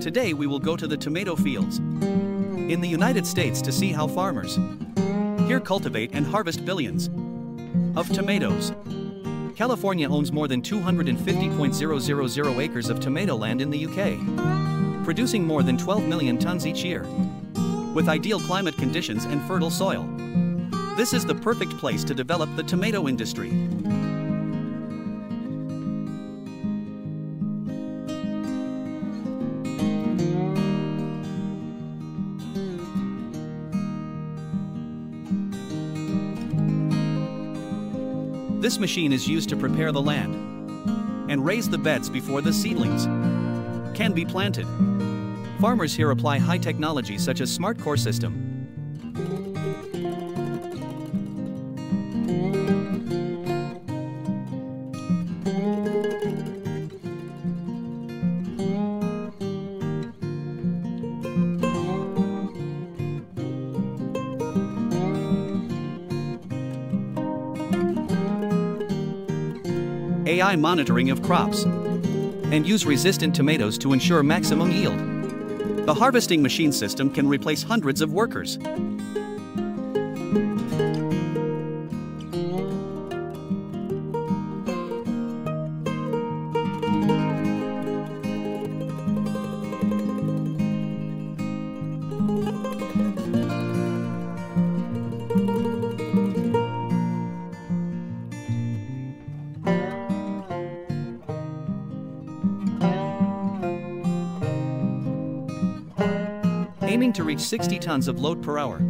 Today we will go to the tomato fields in the United States to see how farmers here cultivate and harvest billions of tomatoes. California owns more than 250.000 acres of tomato land in the UK, producing more than 12 million tons each year. With ideal climate conditions and fertile soil, this is the perfect place to develop the tomato industry. This machine is used to prepare the land and raise the beds before the seedlings can be planted. Farmers here apply high technology such as Smart Core system. AI monitoring of crops, and use resistant tomatoes to ensure maximum yield. The harvesting machine system can replace hundreds of workers. To reach 60 tons of load per hour.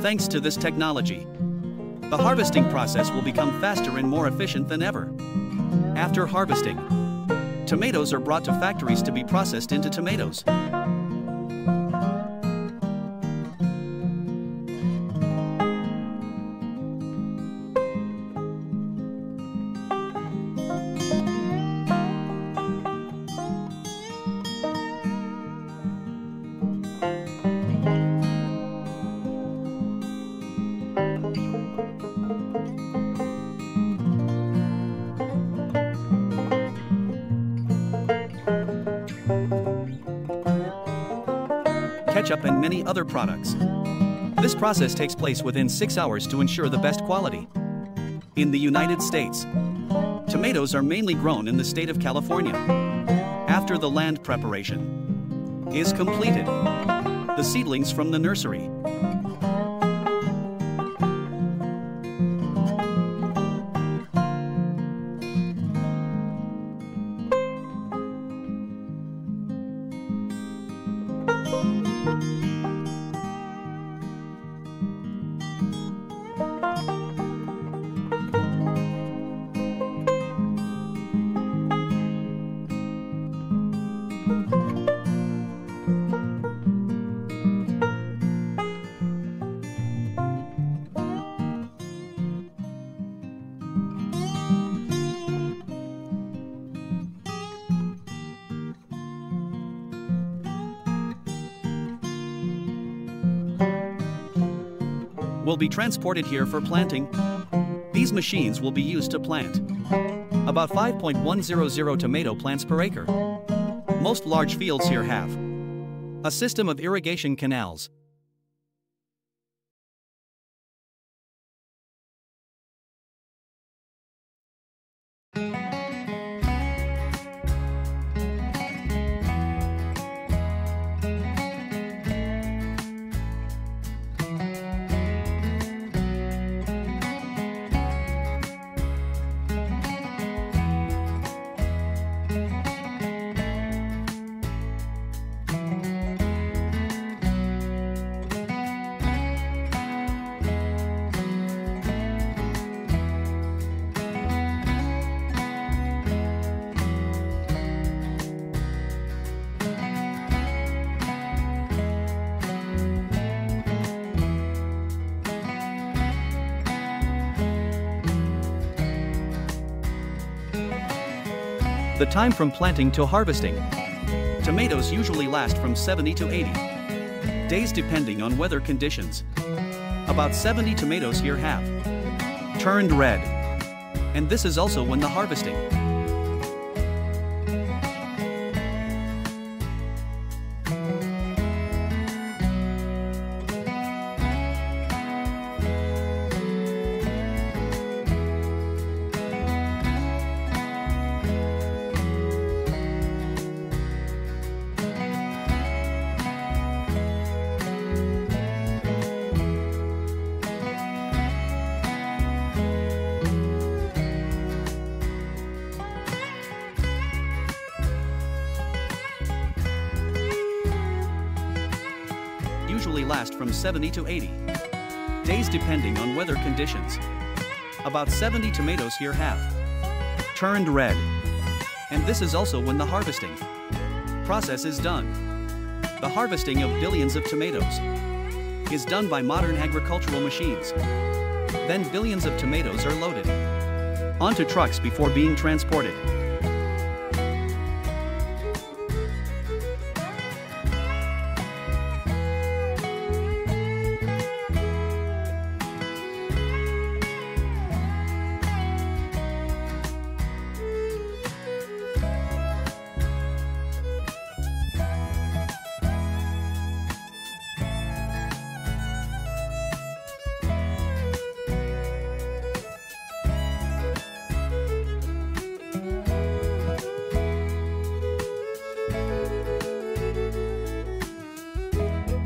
Thanks to this technology, the harvesting process will become faster and more efficient than ever. After harvesting, tomatoes are brought to factories to be processed into tomatoes. Ketchup, and many other products. This process takes place within six hours to ensure the best quality. In the United States, tomatoes are mainly grown in the state of California. After the land preparation is completed, the seedlings from the nursery will be transported here for planting. These machines will be used to plant about 5.100 tomato plants per acre. Most large fields here have. A system of irrigation canals The time from planting to harvesting. Tomatoes usually last from 70 to 80 days depending on weather conditions. About 70 tomatoes here have turned red. And this is also when the harvesting usually last from 70 to 80 days depending on weather conditions. About 70 tomatoes here have turned red. And this is also when the harvesting process is done. The harvesting of billions of tomatoes is done by modern agricultural machines. Then billions of tomatoes are loaded onto trucks before being transported.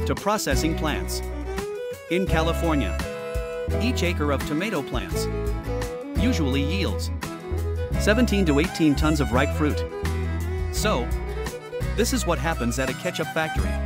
To processing plants. In California, each acre of tomato plants usually yields 17 to 18 tons of ripe fruit. So, this is what happens at a ketchup factory.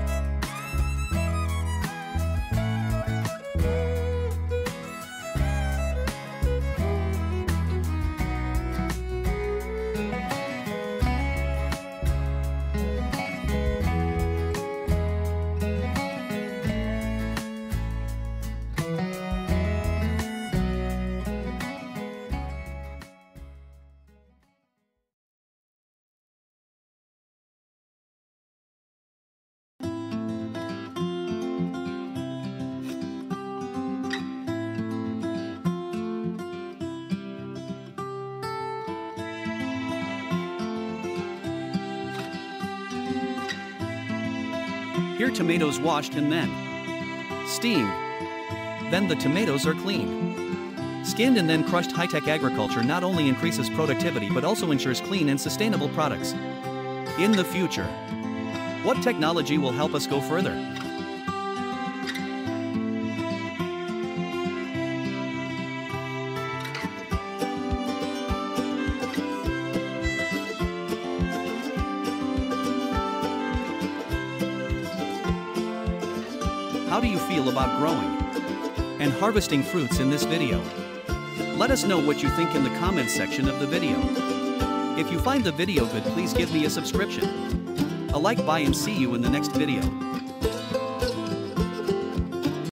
Here tomatoes washed and then steamed. Then the tomatoes are cleaned. Skinned and then crushed high-tech agriculture not only increases productivity but also ensures clean and sustainable products. In the future, what technology will help us go further? How do you feel about growing and harvesting fruits in this video? Let us know what you think in the comments section of the video. If you find the video good please give me a subscription, a like bye and see you in the next video.